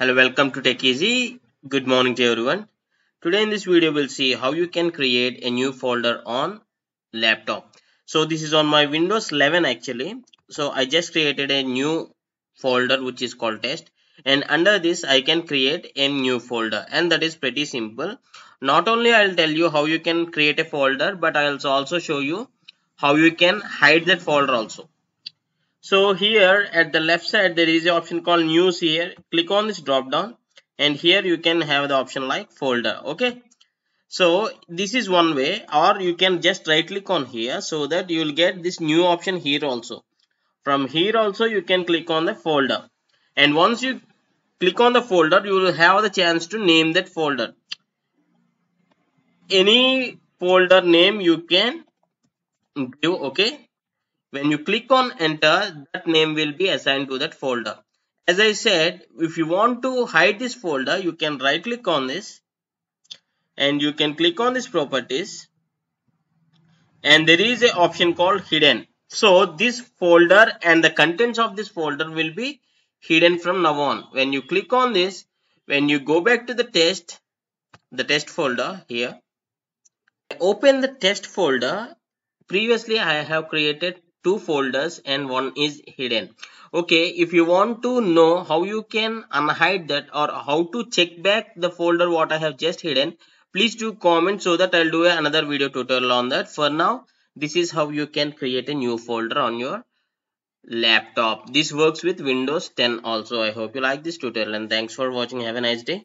Hello, welcome to Tech Easy. Good morning to everyone. Today in this video, we'll see how you can create a new folder on laptop. So this is on my Windows 11 actually. So I just created a new folder which is called test and under this I can create a new folder and that is pretty simple. Not only I'll tell you how you can create a folder but I'll also show you how you can hide that folder also so here at the left side there is an option called news here. Click on this drop down and here you can have the option like folder okay? So this is one way or you can just right click on here so that you will get this new option here also. From here also you can click on the folder. And once you click on the folder you will have the chance to name that folder. Any folder name you can give okay when you click on enter, that name will be assigned to that folder. As I said, if you want to hide this folder, you can right click on this and you can click on this properties and there is an option called hidden. So this folder and the contents of this folder will be hidden from now on. When you click on this, when you go back to the test, the test folder here, open the test folder. Previously I have created two folders and one is hidden. Okay if you want to know how you can unhide that or how to check back the folder what i have just hidden please do comment so that i'll do another video tutorial on that. For now this is how you can create a new folder on your laptop. This works with windows 10 also. I hope you like this tutorial and thanks for watching. Have a nice day